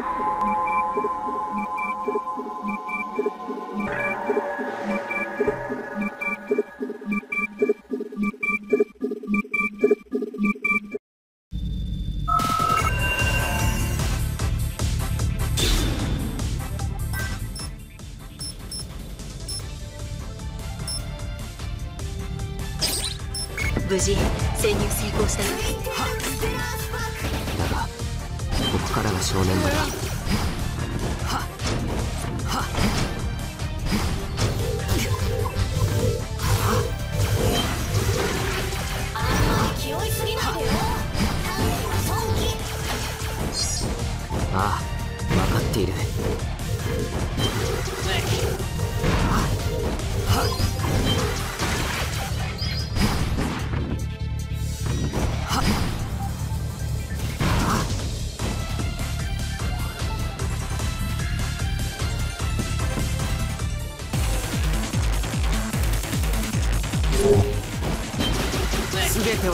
いただきます。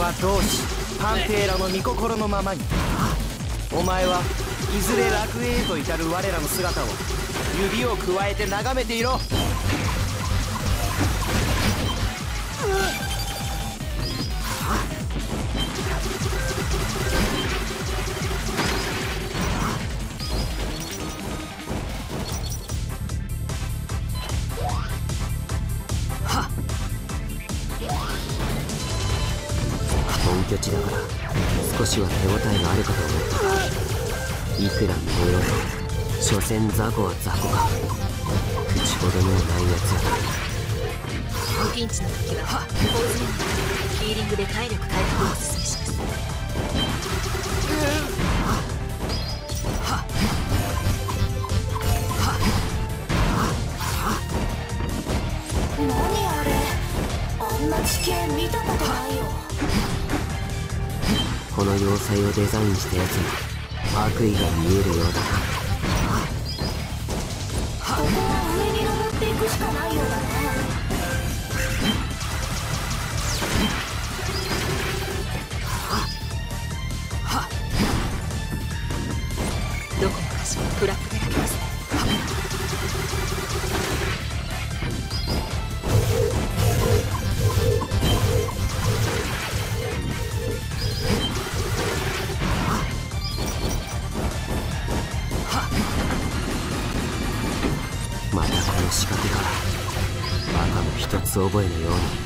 は同志パンテーラの御心のままに。お前はいずれ楽園へと至る我らの姿を指をくわえて眺めていろ。雑魚は雑魚か。口ほどないやつやだ。ピンチの時は洪水にヒーリングで体力回復をおすすめします何あれ。あんな地形見たことないよ。この要塞をデザインしたやつに悪意が見えるようだ。なつ覚えのように。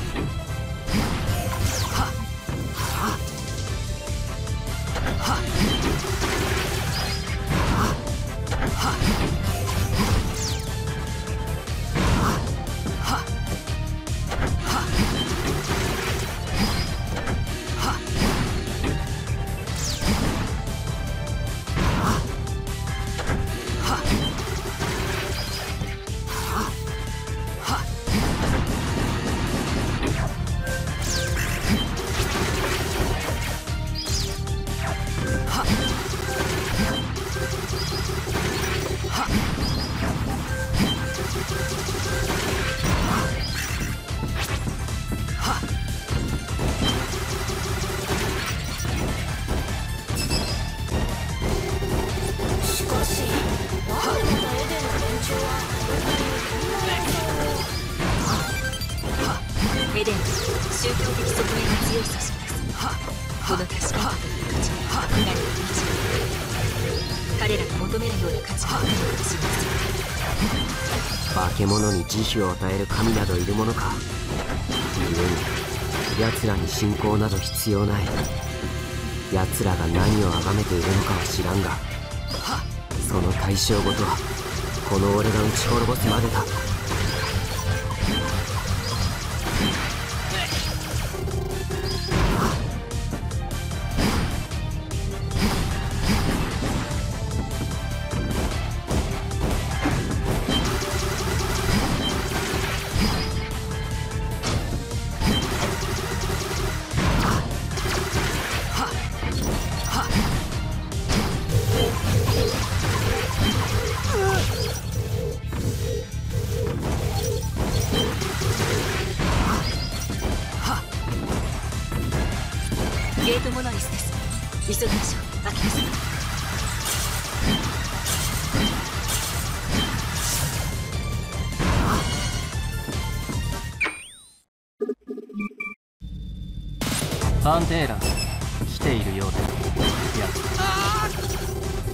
エデンは宗教的側面が強い組織ですこの確かなという価値は何か未知彼らが求めるような価値はないかもしません化け物に慈悲を与える神などいるものか。故に奴らに信仰など必要ない。奴らが何を崇めているのかは知らんが。その対象ごとはこの俺が撃ち滅ぼすまでだ。ゲー。トモノリスです急ぎましょうアキラ様ファンテー。ラ来ているようだや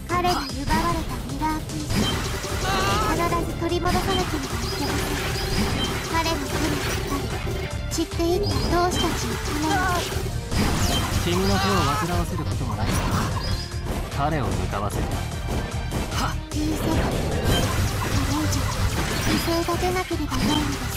彼に奪われたミラー。キース必ず取り戻さなければいけません彼の手にかかり散っていった同志たちのために君の手を煩わせることもないさ彼を向かわせる。G7 これ以上犠牲が出なければないのです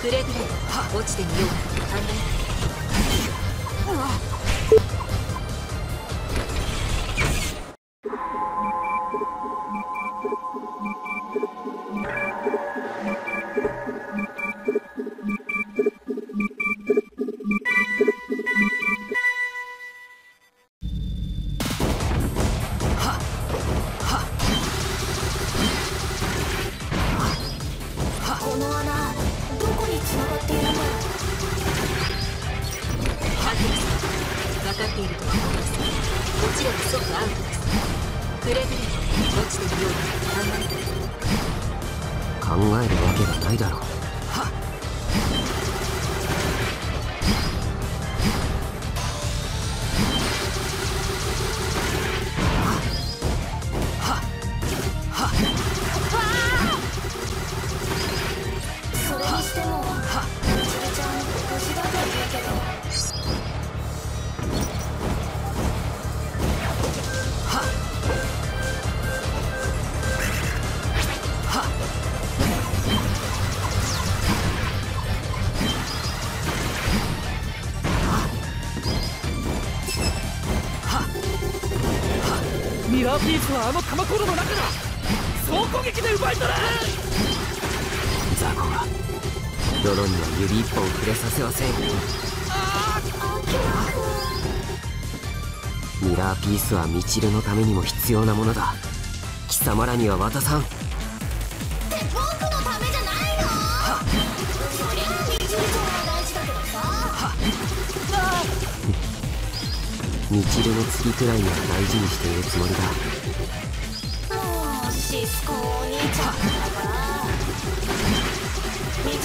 くれぐれも落ちてみよう。かと考えあの中だ。総攻撃で奪い取れザコが泥には指一本触れさせませんミラーピースはミチルのためにも必要なものだ。貴様らには渡さん。って僕のためじゃないの？そりゃあみちるちゃんは大事だけどさ。ミチルの次くらいには大事にしているつもりだみち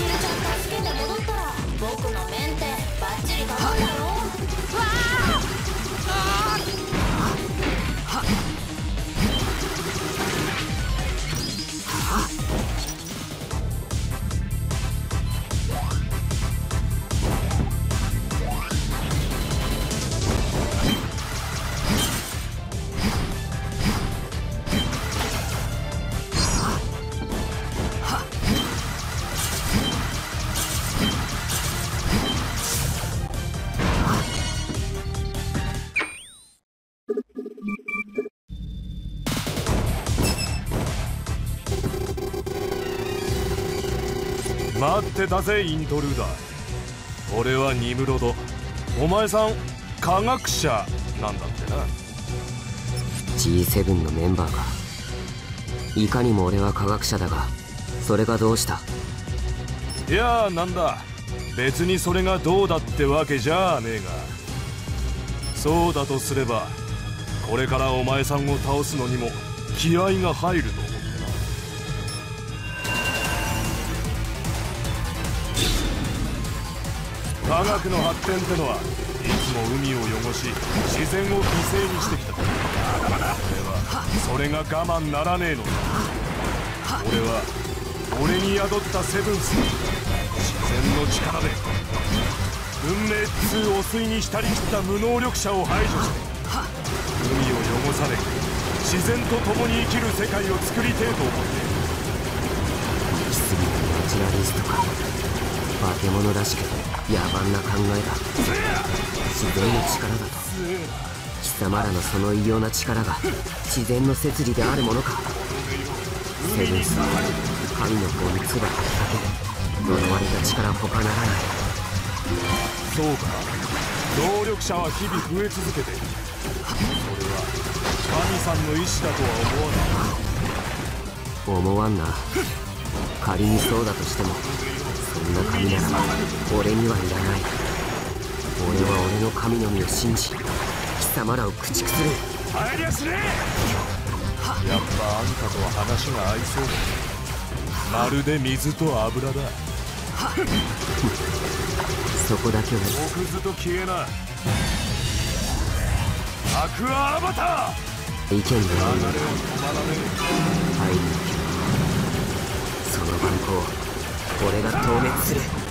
るちゃん助けて戻ったら僕のメンテバッチリ頼んだろわってたぜイントルーダー。俺はニムロド。お前さん科学者なんだってな。G7 のメンバーか。いかにも俺は科学者だがそれがどうした？いやーなんだ。別にそれがどうだってわけじゃねえが。そうだとすればこれからお前さんを倒すのにも気合が入ると科学の発展ってのはいつも海を汚し自然を犠牲にしてきただから俺はそれが我慢ならねえのだ俺は俺に宿っ。たセブンス自然の力で運命っつう汚水に浸りきった無能力者を排除して海を汚され自然と共に生きる世界を作りてえと思って行き過ぎたナチュラリストか化け物らしく野蛮な考えだ。自然の力だと。貴様らのその異様な力が自然の摂理であるものか。セブンスは神の子に唾をかけ呪われた力他ならない。そうか。能力者は日々増え続けている。それは神さんの意志だとは思わんな。仮にそうだとしてもそんな神なら俺にはいらない。俺は俺の神の実を信じ貴様らを駆逐する。入りゃしね！えやっぱあんたとは話が合いそうだ。まるで水と油だ。そこだけは。奥ずと消えなアクアアバター！意見が流れを止まらね入りに行けその番号俺が討滅する。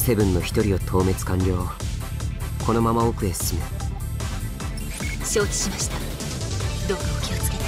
G7 の一人を討滅完了。このまま奥へ進む承知しました。どうかお気をつけ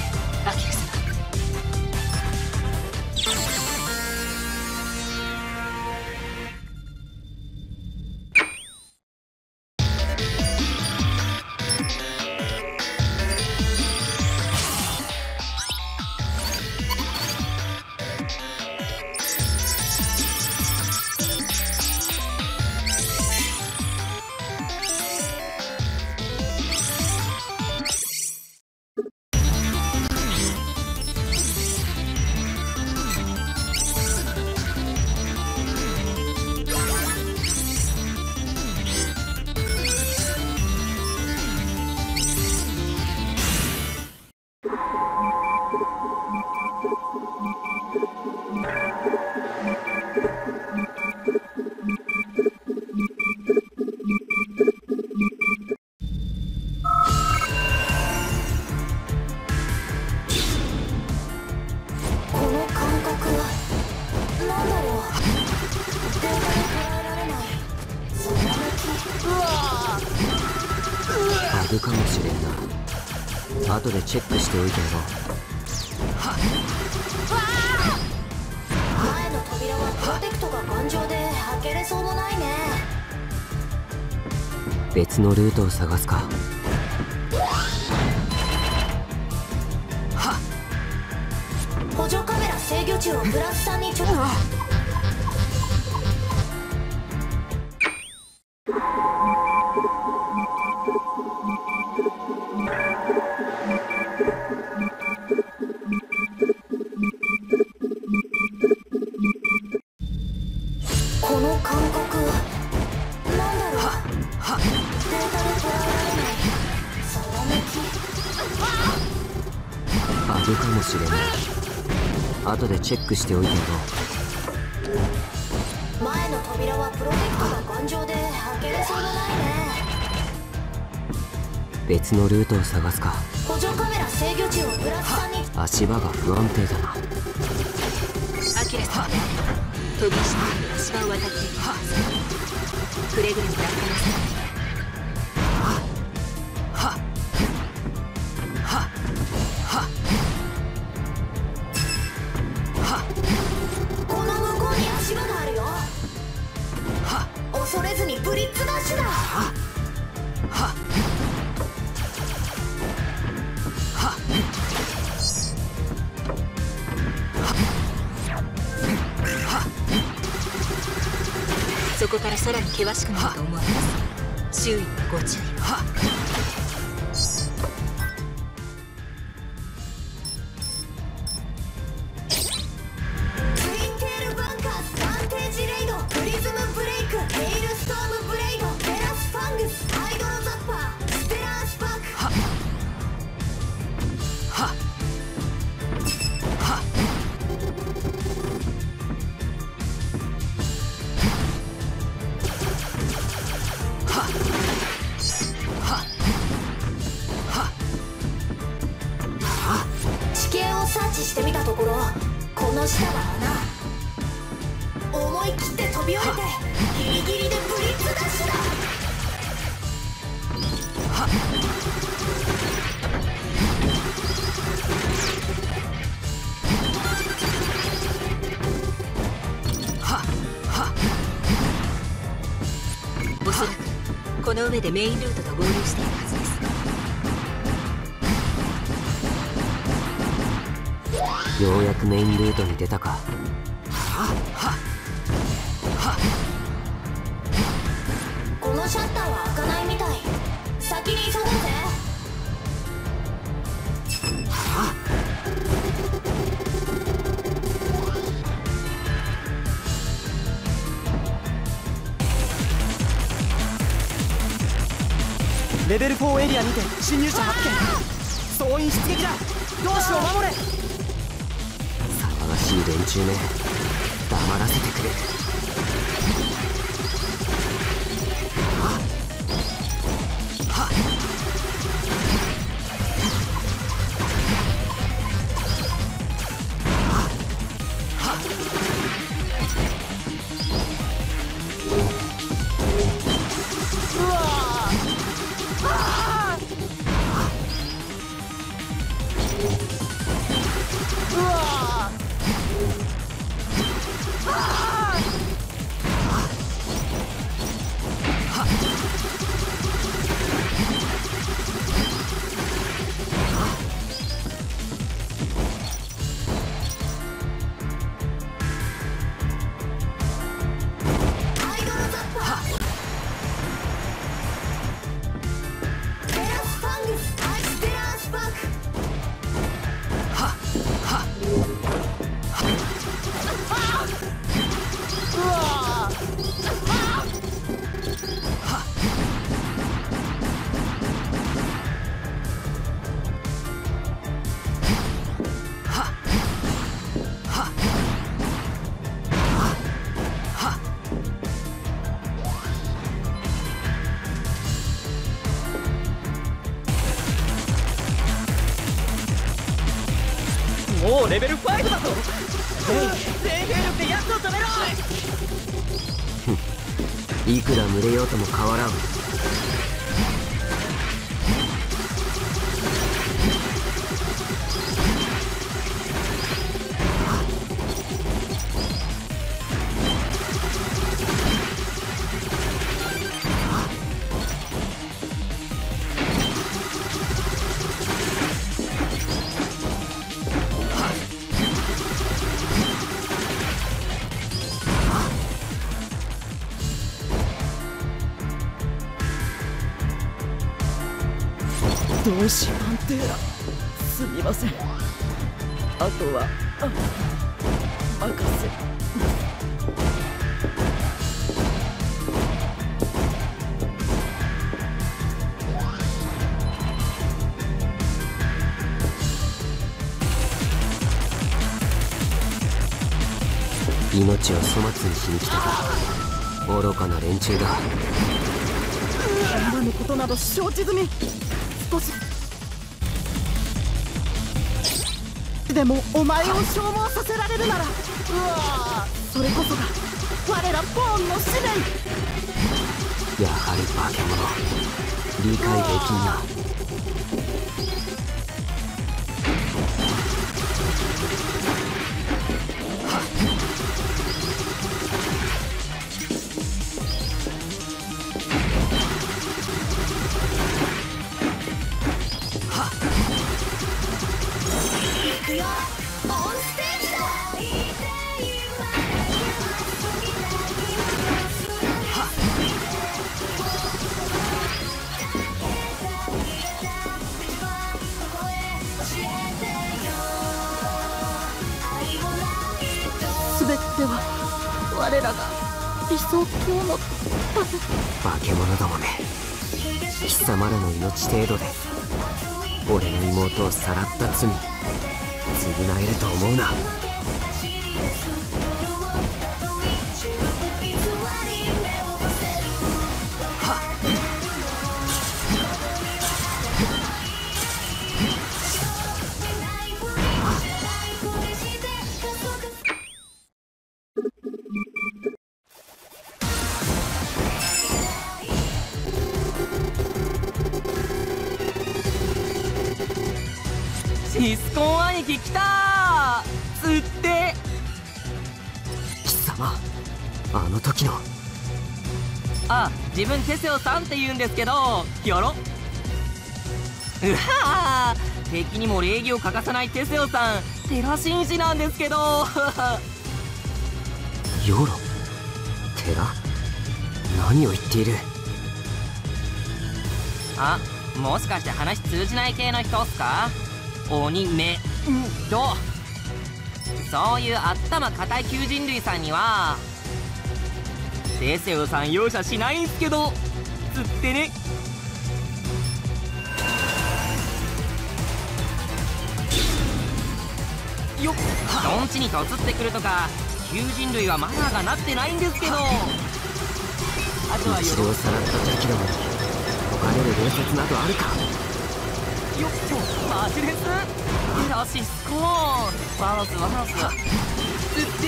バグかもしれんな。後でチェックしておいてやろ前の扉はプロテクトが頑丈で開けれそうもないね。う別のルートを探すか。補助カメラ制御値をプラス3にちょっと後でチェックしておいてやろう。前の扉はプロテクトが頑丈で開けれそうもないね。別のルートを探すか。補助カメラ制御値をプラス3に。足場が不安定だな。アキラさんであれば飛び石の足場を渡ってくれぐれも落下なさこずにブリッツダッシュだ。そこからさらに険しくなると思われます。周囲にご注意。でメインルートと合流しているはずです。ようやくメインルートに出たか。このシャッターは開かないみたい。先に急ごうぜレベル4エリアにて侵入者発見。総員出撃だ。同志を守れ。騒がしい連中め。黙らせてくれ。もうレベル5だぞ全兵力でヤツを止めろいくら群れようとも変わらん。命を粗末にしに来たか愚かな連中だ。思わぬことなど承知済み。少し。でもお前を消耗させられるなら。うわそれこそが我らボーンの使命。やはり化け物。理解できんな理想郷の化け物どもめ貴様らの命程度で俺の妹をさらった罪償えると思うな。貴様あの時の。あ自分テセオさんって言うんですけどよろうわー敵にも礼儀を欠かさないテセオさんテラ紳士なんですけど。ヨロ？寺？何を言っている？あもしかして話通じない系の人っすか？鬼めん？とそういう頭固い求人類さんにはテセオさん容赦しないんすけどつってね。よっ。ドンチにとつってくるとか求人類はマナーがなってないんですけど。あとはよ一度さらった邪気どもに他れる伝説などあるかよっマジですテラシスコーンワロスワロスつって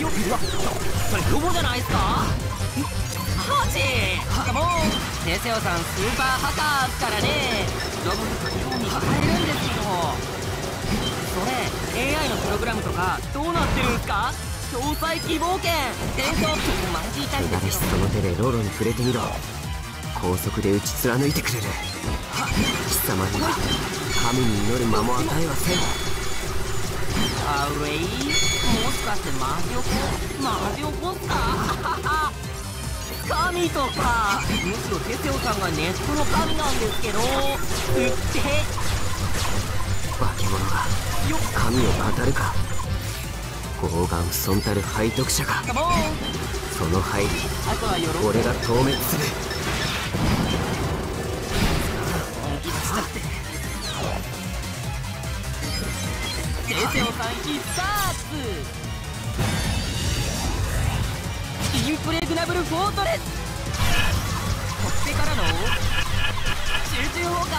よっそれロボじゃないっすかマジカモンテセオさんスーパーハカーっすからねロボとか興味変えるんですけどそれ AI のプログラムとかどうなって。るんすか搭載希望権転送マジ痛いん手ですよ試しその手でロロに触れてみろ高速で打ち貫いてくれる。貴様には神に祈る。間も与えはせんあれもしかしてマジオコマジオコっすか神とかむしろテセオさんがネットの神なんですけどうって化け物が神を語る。か傲岸そんたる背徳者か。その入り俺が消滅する。本気出したってテセオさん必殺インプレグナブルフォートレス。取っ手からの集中砲火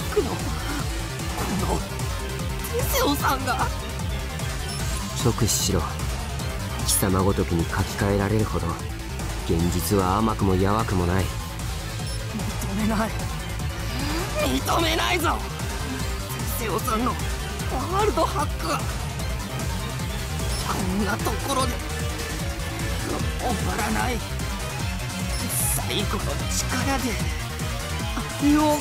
ワールドハックのこのテセオさんが。即死しろ。貴様ごときに書き換えられるほど現実は甘くも柔くもない。認めない。認めないぞ。セオさんのワールドハックはこんなところで終わらない。最後の力であれを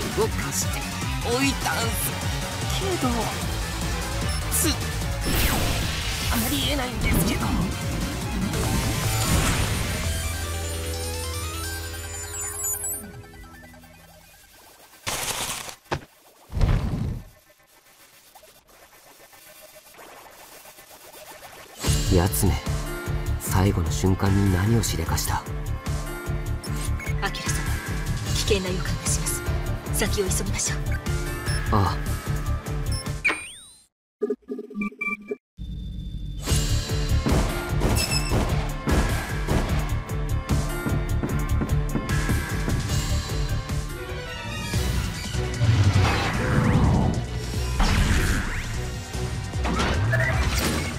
動かしておいたんす。けど。つ。ありえないんですけど。やつめ最後の瞬間に何をしでかした？アキラ様危険な予感がします先を急ぎましょう。ああ。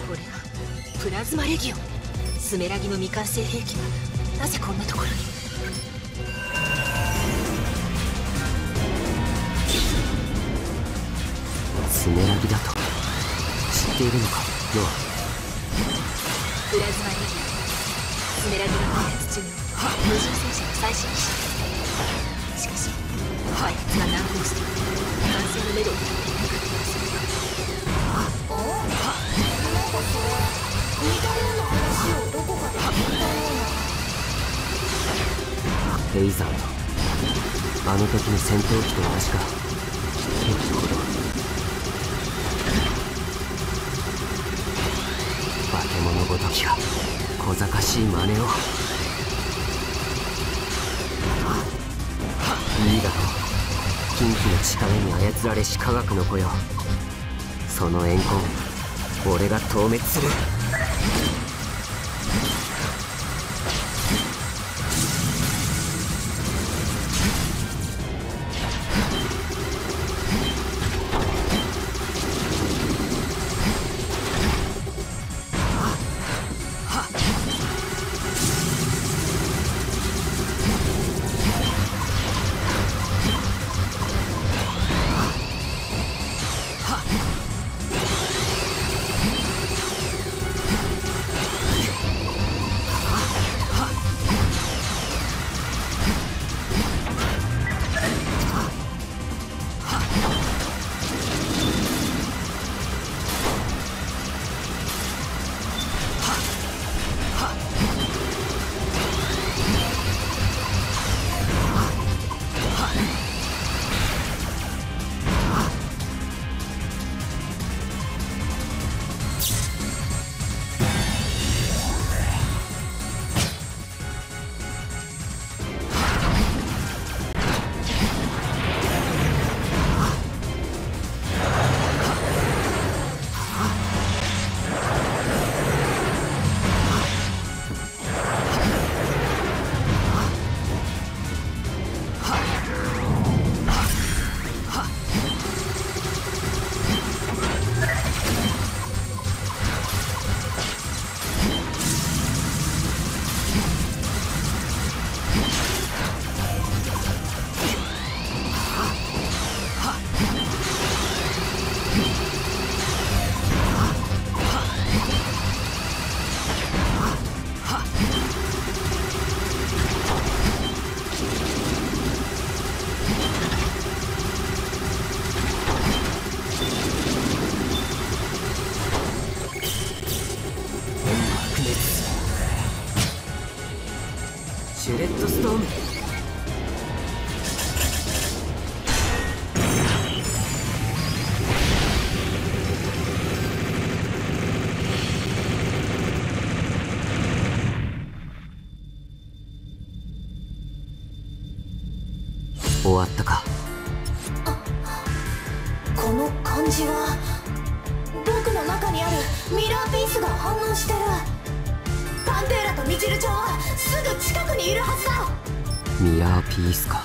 これはプラズマレギオン。スメラギの未完成兵器はなぜこんなところに？うなフェイザーと。あの時の戦闘機と同じか。なるほど化け物ごときが小賢しい真似を。いいだろう近畿の力に操られし科学の子よ。その怨恨俺が討滅する。終わったか？この感じは僕の中にあるミラーピースが反応してる。パンテーラとミチルちゃんはすぐ近くにいるはずだ。ミラーピースか